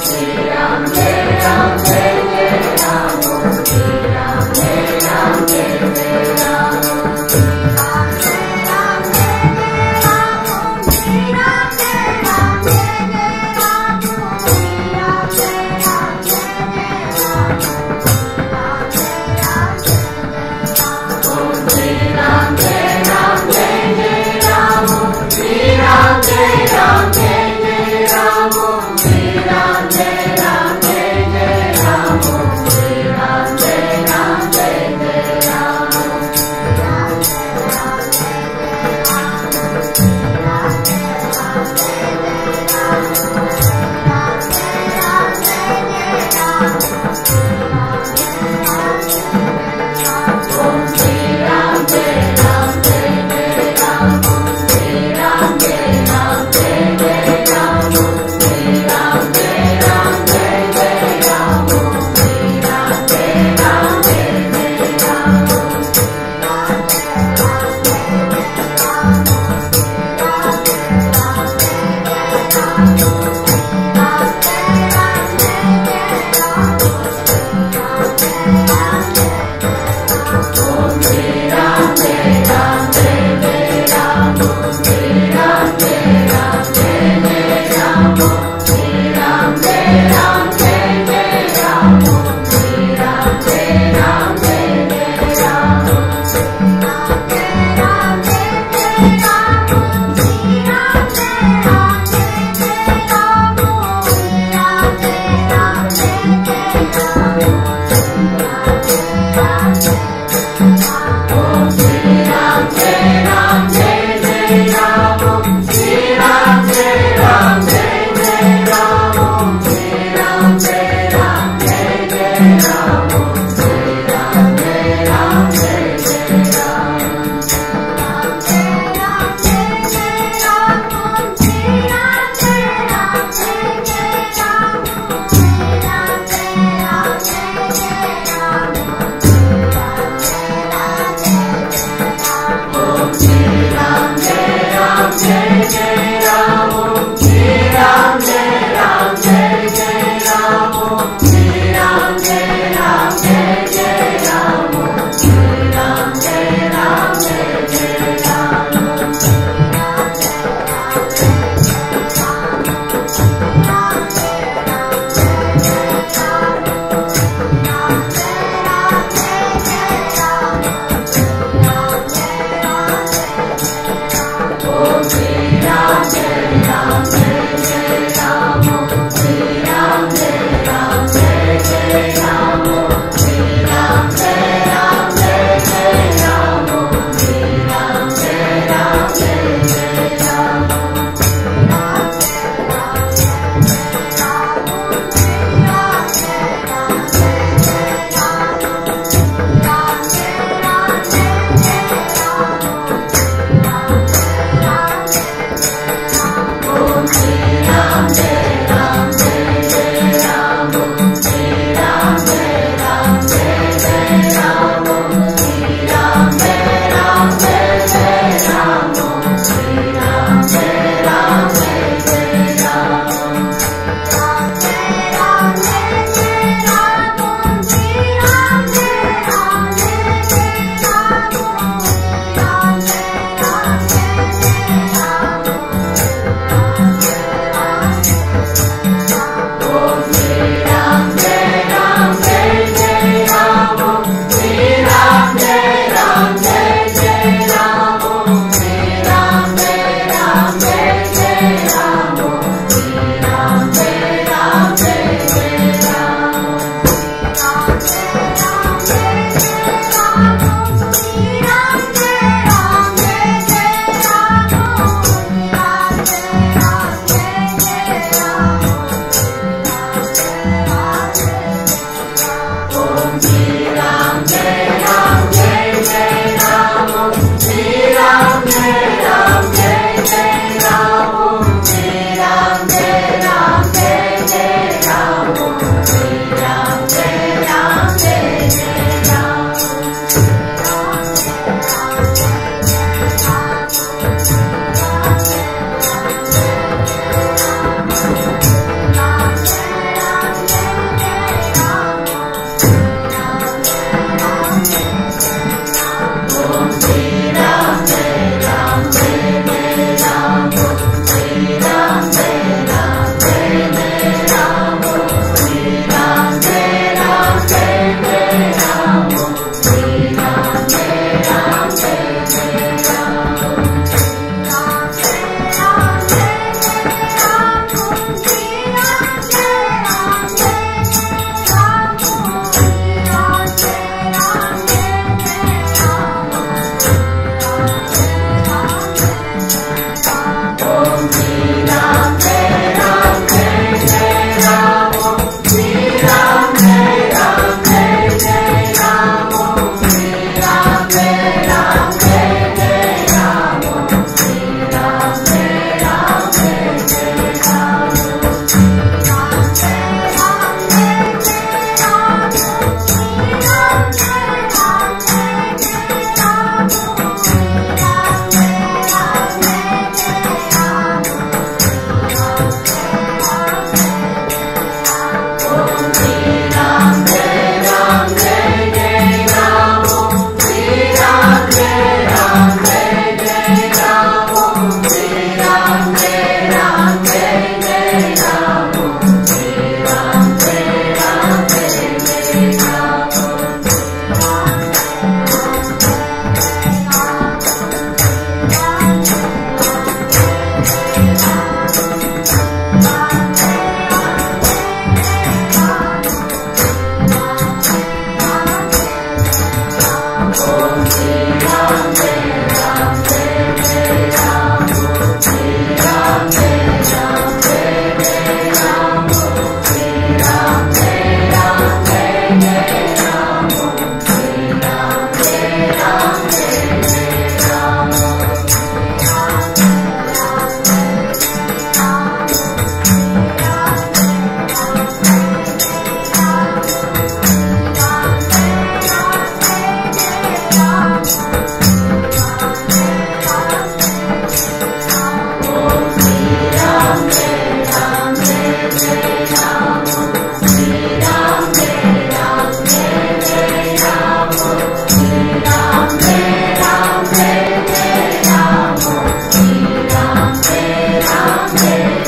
Thank you. Amen.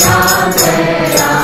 Amen.